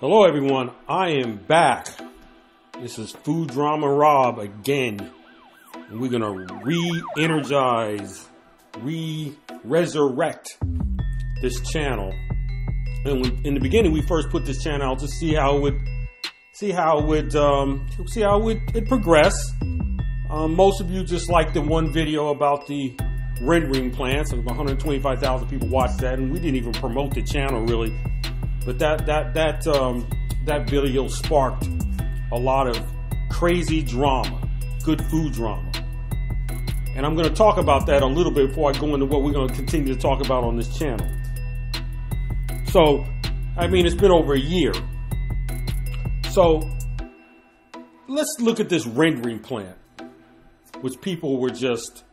Hello, everyone. I am back. This is Food Drama Rob again. And we're going to re energize, re resurrect this channel. And we, in the beginning, we first put this channel out to see how it would, see how it would, um, see how it would it progress. Um, most of you just liked the one video about the rendering plants. 125,000 people watched that, and we didn't even promote the channel really. But that that that um, that video sparked a lot of crazy drama, good food drama, and I'm going to talk about that a little bit before I go into what we're going to continue to talk about on this channel. So, I mean, it's been over a year. So, let's look at this rendering plant, which people were just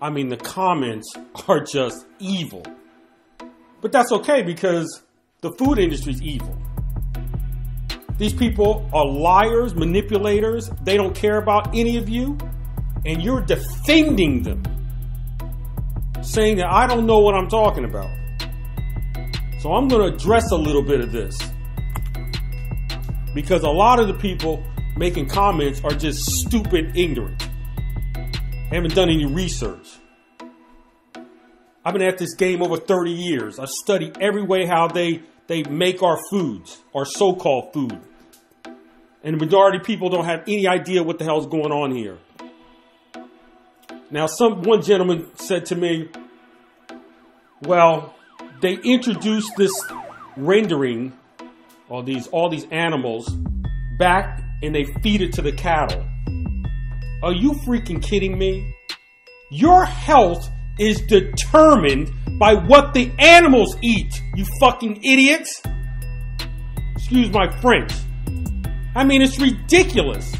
I mean, the comments are just evil. But that's okay because the food industry is evil. These people are liars, manipulators. They don't care about any of you. And you're defending them, saying that I don't know what I'm talking about. So I'm going to address a little bit of this. Because a lot of the people making comments are just stupid ignorant haven't done any research. I've been at this game over 30 years. I've studied every way how they, they make our foods, our so-called food. And the majority of people don't have any idea what the hell's going on here. Now, some one gentleman said to me, well, they introduced this rendering, all these all these animals, back and they feed it to the cattle. Are you freaking kidding me? Your health is determined by what the animals eat, you fucking idiots. Excuse my French. I mean, it's ridiculous.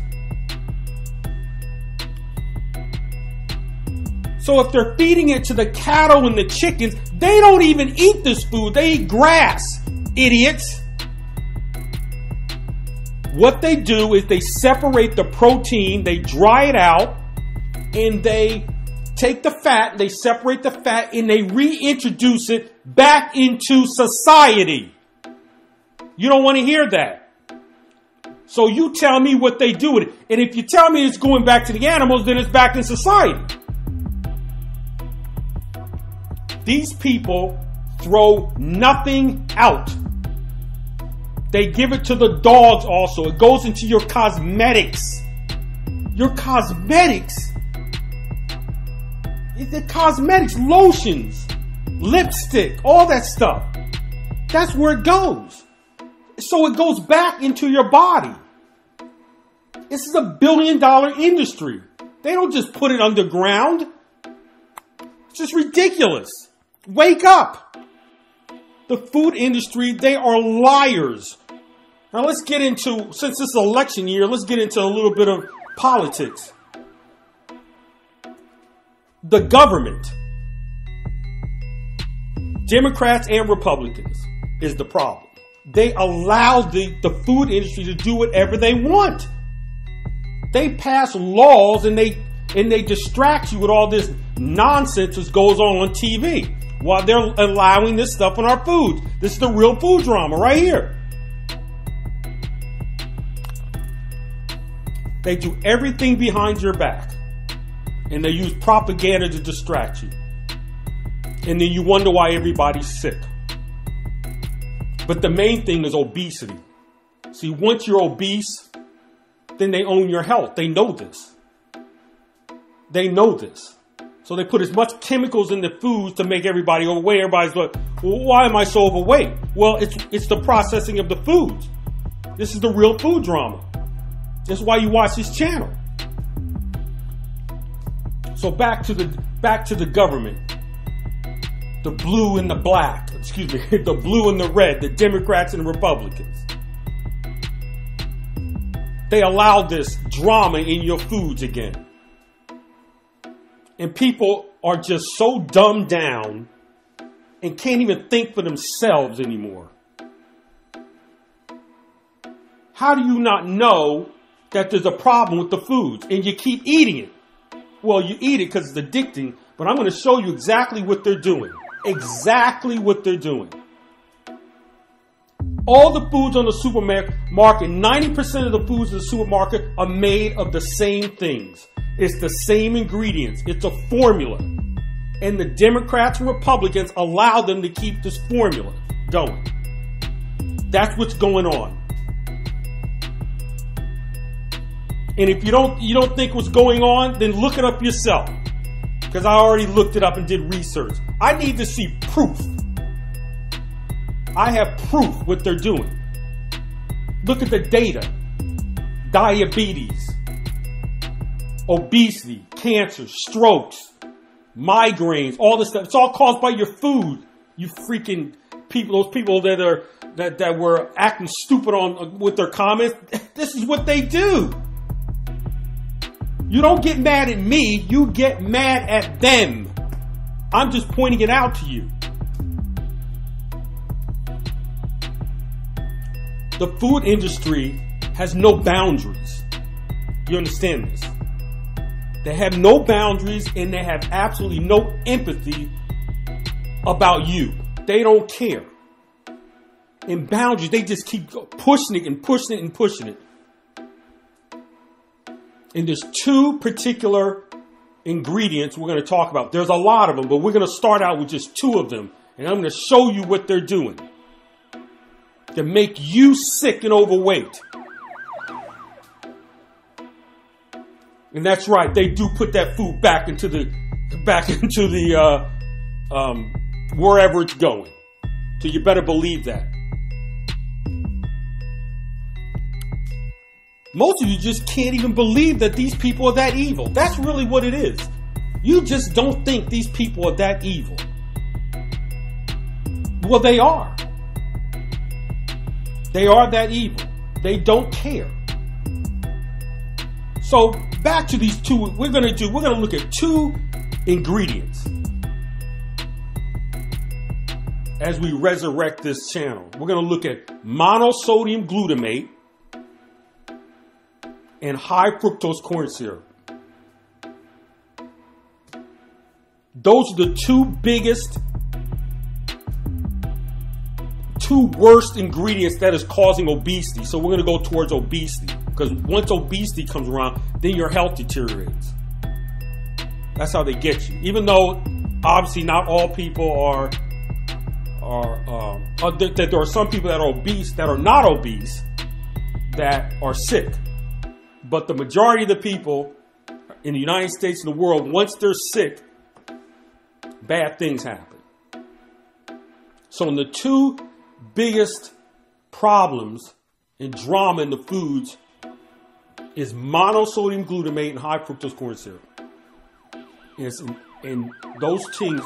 So if they're feeding it to the cattle and the chickens, they don't even eat this food. They eat grass, idiots. What they do is they separate the protein, they dry it out, and they take the fat, they separate the fat, and they reintroduce it back into society. You don't want to hear that. So you tell me what they do with it. And if you tell me it's going back to the animals, then it's back in society. These people throw nothing out. They give it to the dogs also. It goes into your cosmetics. Your cosmetics. The cosmetics, lotions, lipstick, all that stuff. That's where it goes. So it goes back into your body. This is a billion dollar industry. They don't just put it underground. It's just ridiculous. Wake up. The food industry, they are liars. Now let's get into, since this election year, let's get into a little bit of politics. The government, Democrats and Republicans, is the problem. They allow the, the food industry to do whatever they want. They pass laws and they and they distract you with all this nonsense that goes on on TV while they're allowing this stuff in our food. This is the real food drama right here. They do everything behind your back. And they use propaganda to distract you. And then you wonder why everybody's sick. But the main thing is obesity. See, once you're obese, then they own your health. They know this. They know this. So they put as much chemicals in the foods to make everybody overweight. Everybody's like, well, why am I so overweight? Well, it's it's the processing of the foods. This is the real food drama. That's why you watch this channel. So back to the back to the government. The blue and the black, excuse me, the blue and the red, the Democrats and the Republicans. They allowed this drama in your foods again. And people are just so dumbed down and can't even think for themselves anymore. How do you not know that there's a problem with the foods and you keep eating it? Well, you eat it because it's addicting, but I'm going to show you exactly what they're doing. Exactly what they're doing. All the foods on the supermarket, 90% of the foods in the supermarket are made of the same things. It's the same ingredients. It's a formula. And the Democrats and Republicans allow them to keep this formula going. That's what's going on. And if you don't you don't think what's going on, then look it up yourself. Because I already looked it up and did research. I need to see proof. I have proof what they're doing. Look at the data. Diabetes, obesity, cancer, strokes, migraines, all this stuff. It's all caused by your food. You freaking people, those people that are that, that were acting stupid on uh, with their comments. This is what they do. You don't get mad at me, you get mad at them. I'm just pointing it out to you. The food industry has no boundaries. You understand this? They have no boundaries and they have absolutely no empathy about you. They don't care. In boundaries, they just keep pushing it and pushing it and pushing it. And there's two particular ingredients we're going to talk about. There's a lot of them, but we're going to start out with just two of them. And I'm going to show you what they're doing to make you sick and overweight. And that's right, they do put that food back into the back into the uh, um, wherever it's going. So you better believe that. Most of you just can't even believe that these people are that evil. That's really what it is. You just don't think these people are that evil. Well, they are. They are that evil. They don't care. So, back to these two, we're going to do, we're going to look at two ingredients as we resurrect this channel. We're going to look at monosodium glutamate and high fructose corn syrup. Those are the two biggest, two worst ingredients that is causing obesity. So we're going to go towards obesity because once obesity comes around, then your health deteriorates. That's how they get you. Even though obviously not all people are are um, that there are some people that are obese that are not obese that are sick. But the majority of the people in the United States and the world, once they're sick, bad things happen. So, in the two biggest problems and drama in the foods is monosodium glutamate and high fructose corn syrup. And, and those things,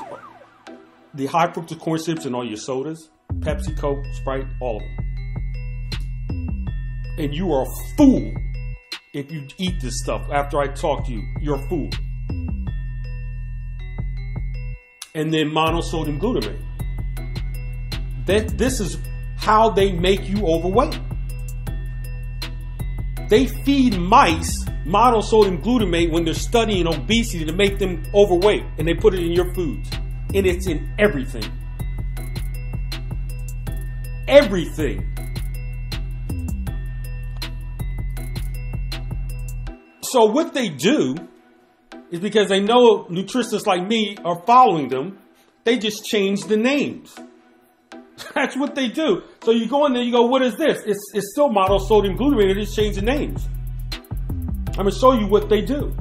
the high fructose corn syrups in all your sodas, Pepsi, Coke, Sprite, all of them. And you are a fool if you eat this stuff after I talk to you. You're fool. And then monosodium glutamate. That this is how they make you overweight. They feed mice monosodium glutamate when they're studying obesity to make them overweight, and they put it in your foods. And it's in everything. Everything. So what they do is because they know nutritionists like me are following them, they just change the names. That's what they do. So you go in there, you go, what is this? It's, it's still sodium glutamate, they just change the names. I'm gonna show you what they do.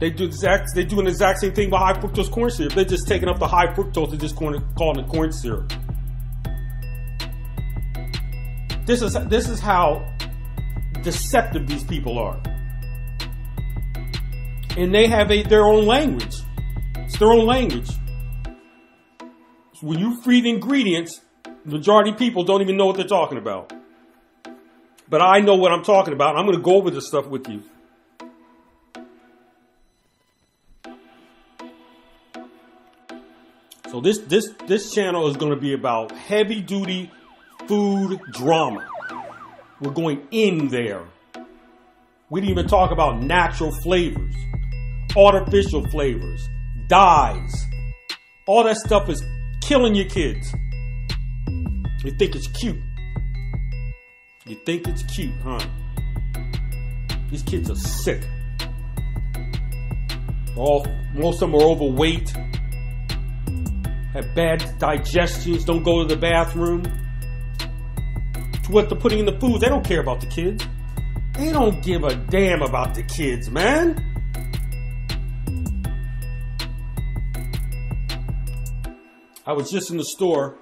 They do exact. They do an exact same thing with high fructose corn syrup. They're just taking up the high fructose and just calling it corn syrup. This is this is how deceptive these people are and they have a, their own language. It's their own language. So when you feed ingredients, majority people don't even know what they're talking about. But I know what I'm talking about. I'm going to go over this stuff with you. So this this this channel is going to be about heavy duty food drama. We're going in there. We didn't even talk about natural flavors artificial flavors, dyes. All that stuff is killing your kids. You think it's cute. You think it's cute, huh? These kids are sick. All most of them are overweight, have bad digestions, don't go to the bathroom. To what they're putting in the food, they don't care about the kids. They don't give a damn about the kids, man. I was just in the store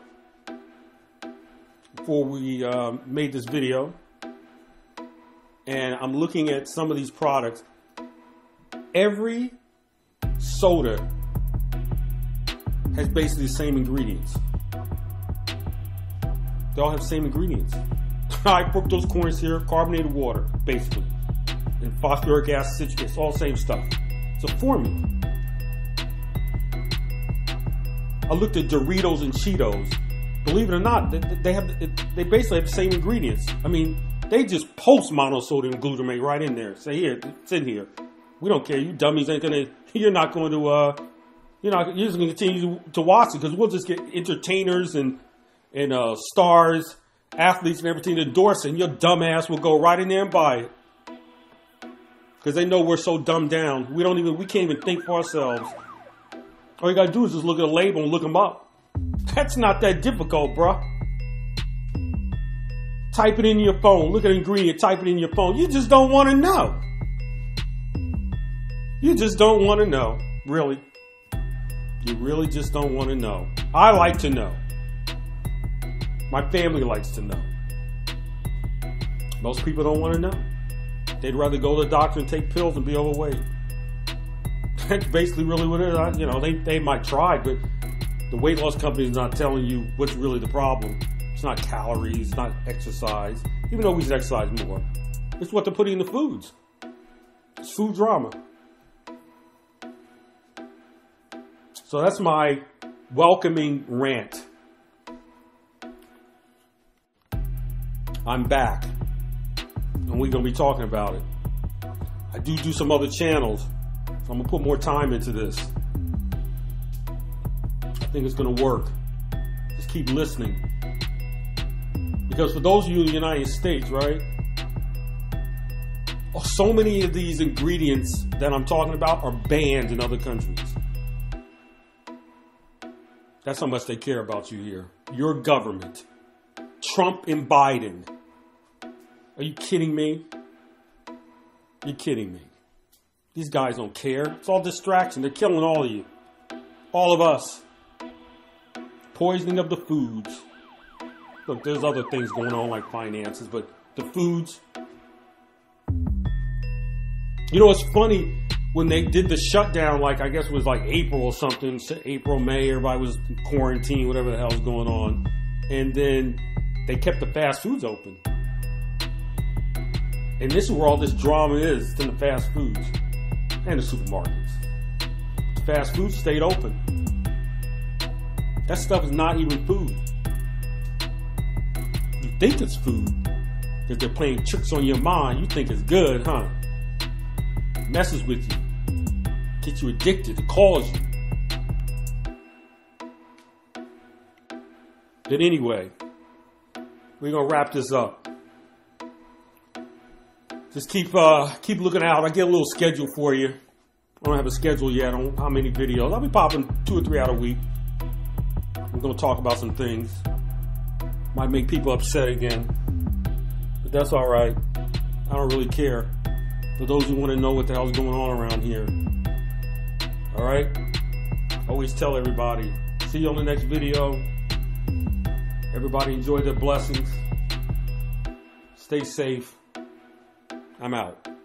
before we uh, made this video, and I'm looking at some of these products. Every soda has basically the same ingredients. They all have the same ingredients. High fructose corn syrup, carbonated water, basically, and phosphoric acid citric. It's all the same stuff. It's a formula. I looked at Doritos and Cheetos. Believe it or not, they have they basically have the same ingredients. I mean, they just post monosodium glutamate right in there. Say here, it's in here. We don't care. You dummies ain't gonna. You're not going to. uh You're not. You're just gonna continue to, watch it because we'll just get entertainers and and uh stars, athletes, and everything to endorse it. And your dumbass will go right in there and buy it because they know we're so dumbed down. We don't even. We can't even think for ourselves. All you gotta do is just look at a label and look them up. That's not that difficult, bruh. Type it in your phone. Look at the ingredient. Type it in your phone. You just don't want to know. You just don't want to know. Really. You really just don't want to know. I like to know. My family likes to know. Most people don't want to know. They'd rather go to the doctor and take pills and be overweight. That's basically really what it is. You know, they, they might try, but the weight loss company is not telling you what's really the problem. It's not calories, it's not exercise, even though we should exercise more. It's what they're putting in the foods. It's food drama. So that's my welcoming rant. I'm back, and we're going to be talking about it. I do do some other channels, I'm to put more time into this. I think it's going to work. Just keep listening. Because for those of you in the United States, right? Oh, so many of these ingredients that I'm talking about are banned in other countries. That's how much they care about you here. Your government. Trump and Biden. Are you kidding me? You're kidding me. These guys don't care. It's all distraction. They're killing all of you. All of us. Poisoning of the foods. Look, there's other things going on like finances, but the foods. You know, it's funny when they did the shutdown, like I guess it was like April or something, April, May, everybody was quarantined, whatever the hell's going on. And then they kept the fast foods open. And this is where all this drama is, it's in the fast foods and the supermarkets. Fast food stayed open. That stuff is not even food. You think it's food. If they're playing tricks on your mind, you think it's good, huh? Messes with you get you addicted, it calls you. But anyway, we're gonna wrap this up. Just keep uh, keep looking out. I get a little schedule for you. I don't have a schedule yet on how many videos. I'll be popping two or three out a week. I'm gonna talk about some things. Might make people upset again, but that's all right. I don't really care. For those who want to know what the hell's going on around here. All right. Always tell everybody. See you on the next video. Everybody enjoy their blessings. Stay safe. I'm out.